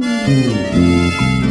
Esta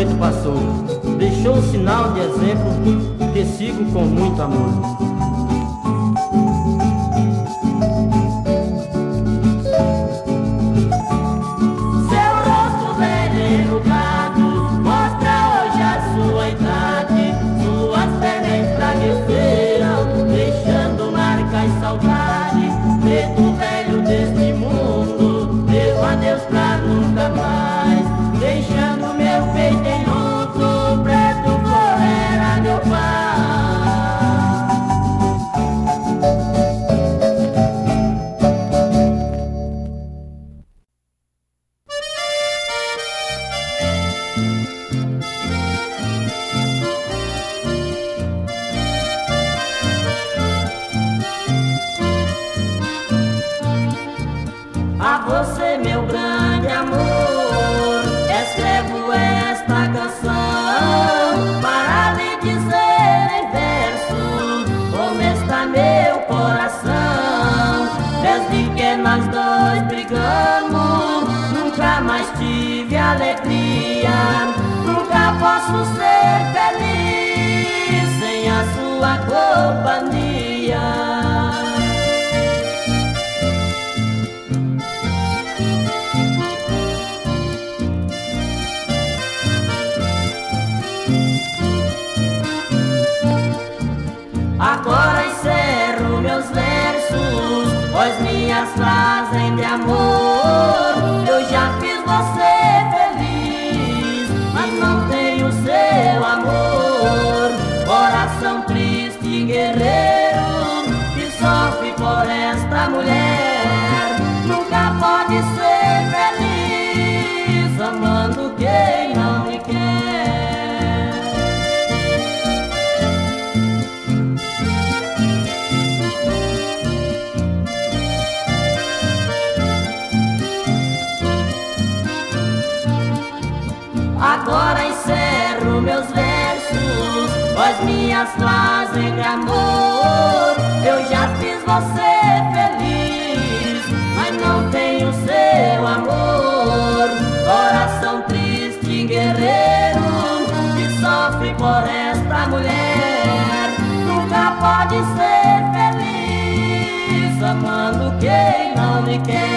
noite passou, deixou um sinal de exemplo que sigo com muito amor. fazem de amor. Eu já fiz você. minhas más entre amor. Eu já fiz você feliz, mas não tenho seu amor. Coração triste, guerreiro, que sofre por esta mulher. Nunca pode ser feliz, amando quem não me quer.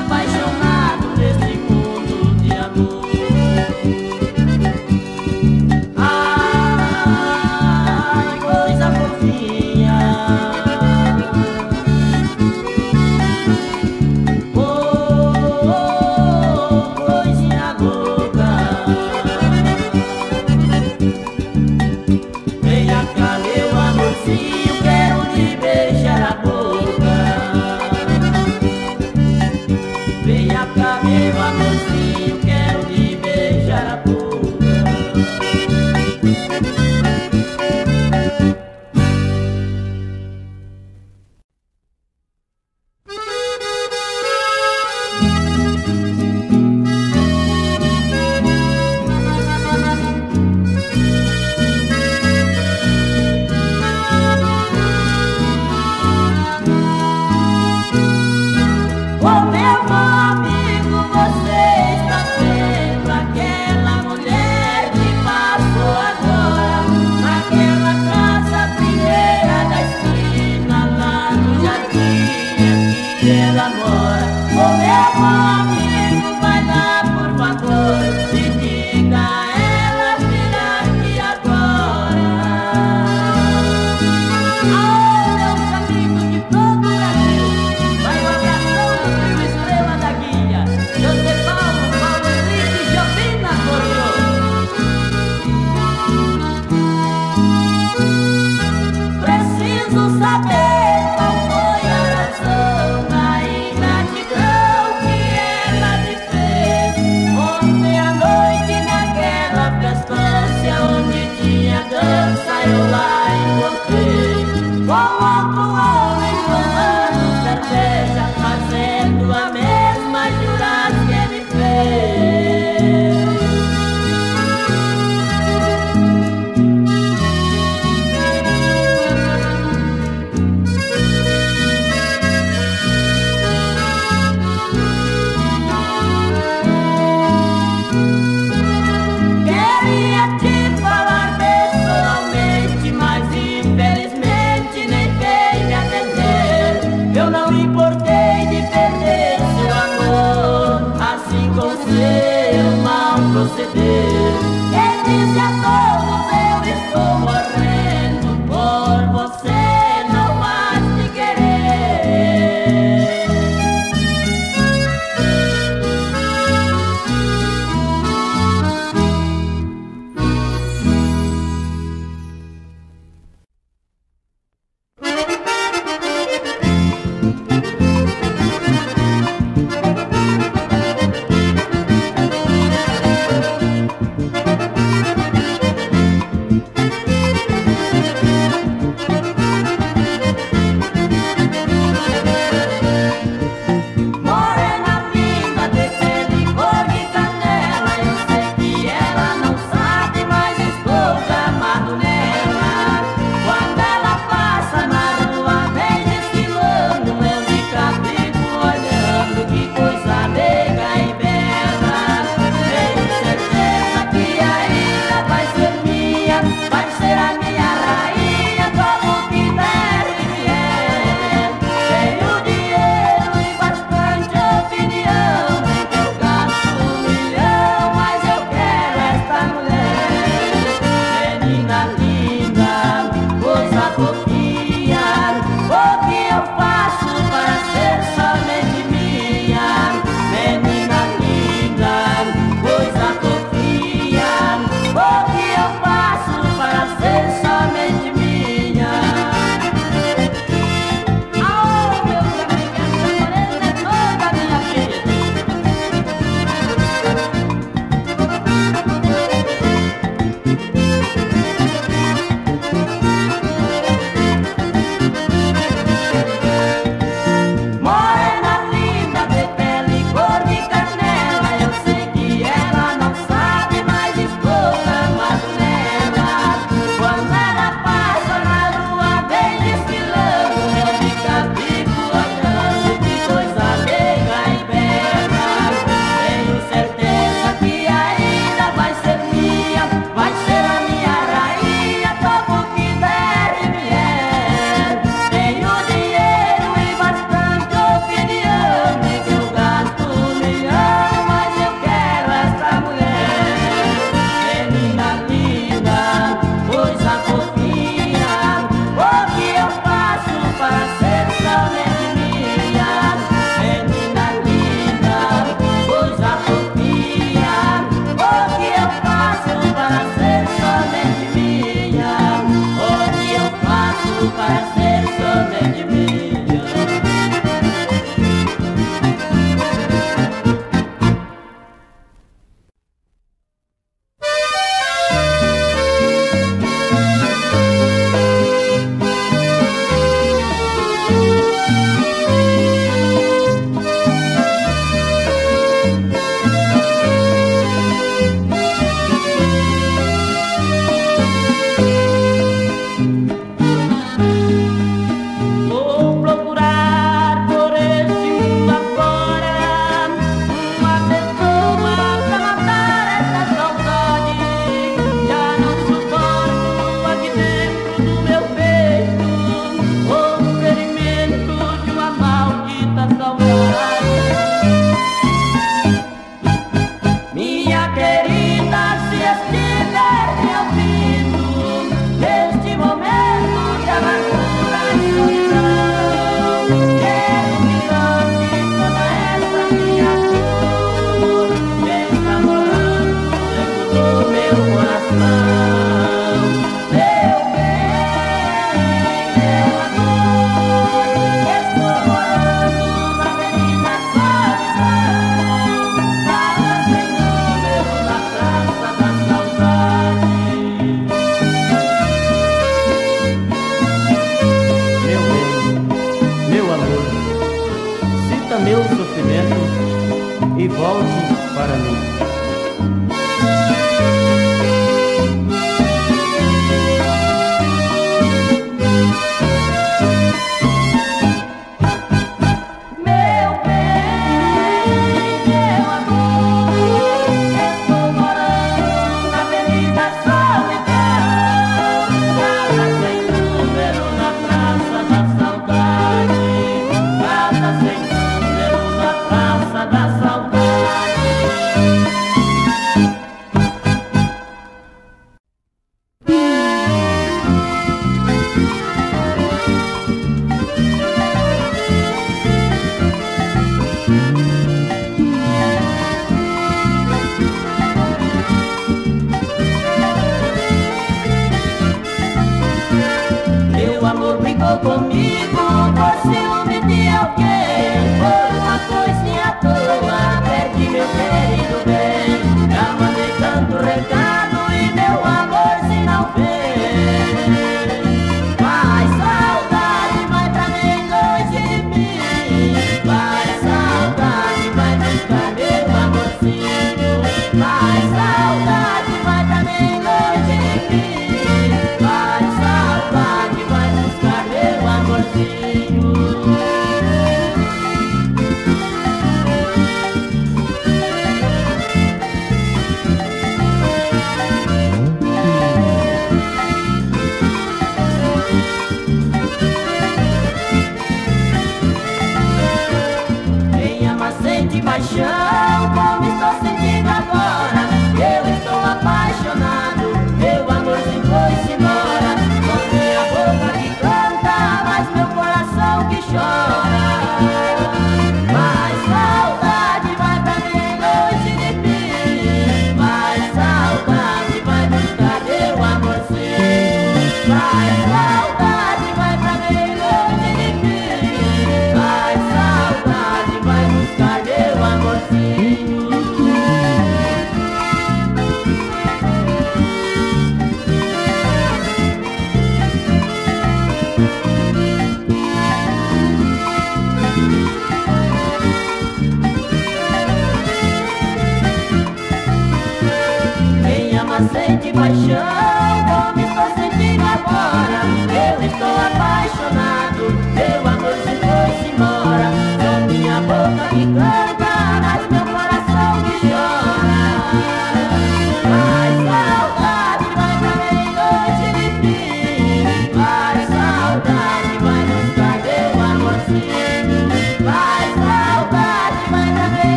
Não